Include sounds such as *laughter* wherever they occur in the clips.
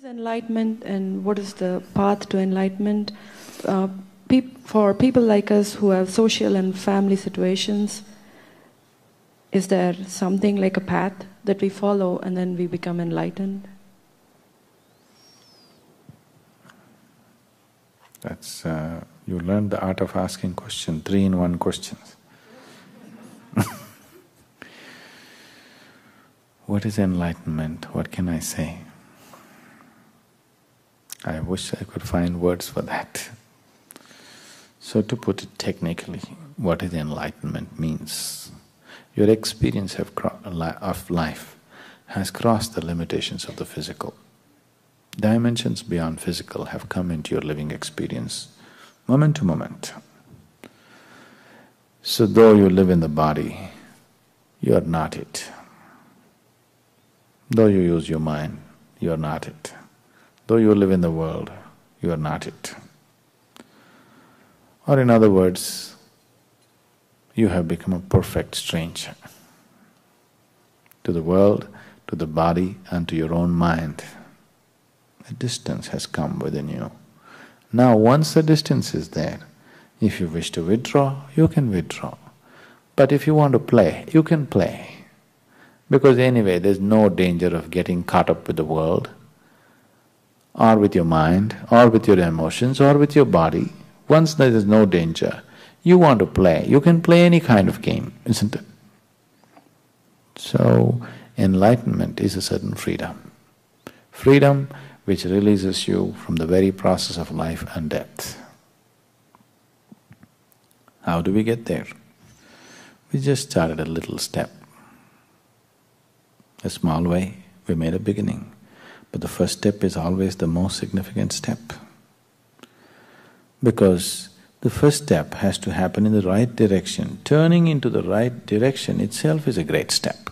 is enlightenment and what is the path to enlightenment? Uh, for people like us who have social and family situations, is there something like a path that we follow and then we become enlightened? That's, uh, you learn the art of asking question, three in one questions. *laughs* what is enlightenment? What can I say? I wish I could find words for that. So to put it technically, what is enlightenment means, your experience of, of life has crossed the limitations of the physical. Dimensions beyond physical have come into your living experience, moment to moment. So though you live in the body, you are not it. Though you use your mind, you are not it. Though you live in the world, you are not it. Or in other words, you have become a perfect stranger to the world, to the body and to your own mind. A distance has come within you. Now once the distance is there, if you wish to withdraw, you can withdraw. But if you want to play, you can play. Because anyway, there's no danger of getting caught up with the world or with your mind, or with your emotions, or with your body, once there is no danger, you want to play, you can play any kind of game, isn't it? So, enlightenment is a certain freedom. Freedom which releases you from the very process of life and death. How do we get there? We just started a little step. A small way, we made a beginning. But the first step is always the most significant step. Because the first step has to happen in the right direction. Turning into the right direction itself is a great step.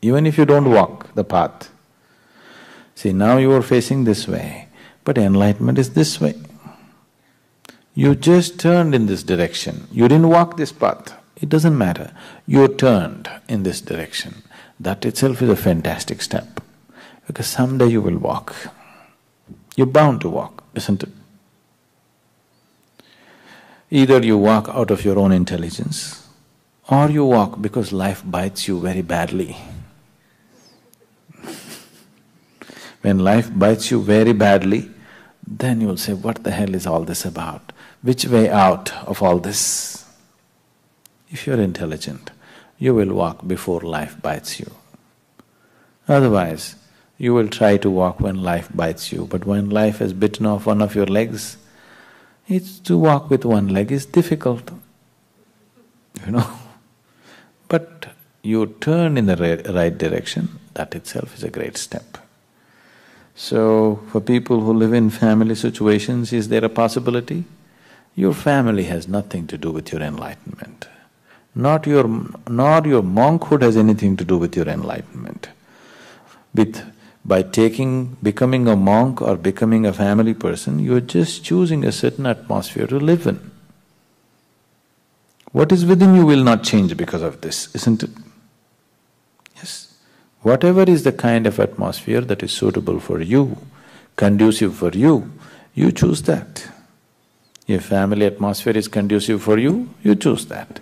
Even if you don't walk the path. See, now you are facing this way, but enlightenment is this way. You just turned in this direction, you didn't walk this path, it doesn't matter. You turned in this direction. That itself is a fantastic step because someday you will walk. You're bound to walk, isn't it? Either you walk out of your own intelligence or you walk because life bites you very badly. *laughs* when life bites you very badly, then you'll say, what the hell is all this about? Which way out of all this? If you're intelligent, you will walk before life bites you. Otherwise, you will try to walk when life bites you, but when life has bitten off one of your legs, it's to walk with one leg is difficult, you know. *laughs* But you turn in the right direction, that itself is a great step. So, for people who live in family situations, is there a possibility? Your family has nothing to do with your enlightenment. Not your… nor your monkhood has anything to do with your enlightenment. With by taking… becoming a monk or becoming a family person, you're just choosing a certain atmosphere to live in. What is within you will not change because of this, isn't it? Yes. Whatever is the kind of atmosphere that is suitable for you, conducive for you, you choose that. If family atmosphere is conducive for you, you choose that.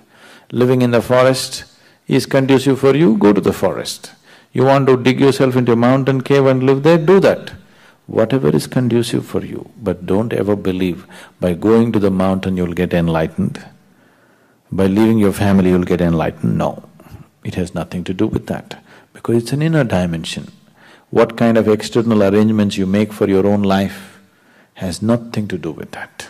Living in the forest is conducive for you, go to the forest. You want to dig yourself into a mountain cave and live there, do that. Whatever is conducive for you, but don't ever believe by going to the mountain you'll get enlightened, by leaving your family you'll get enlightened. No, it has nothing to do with that, because it's an inner dimension. What kind of external arrangements you make for your own life has nothing to do with that.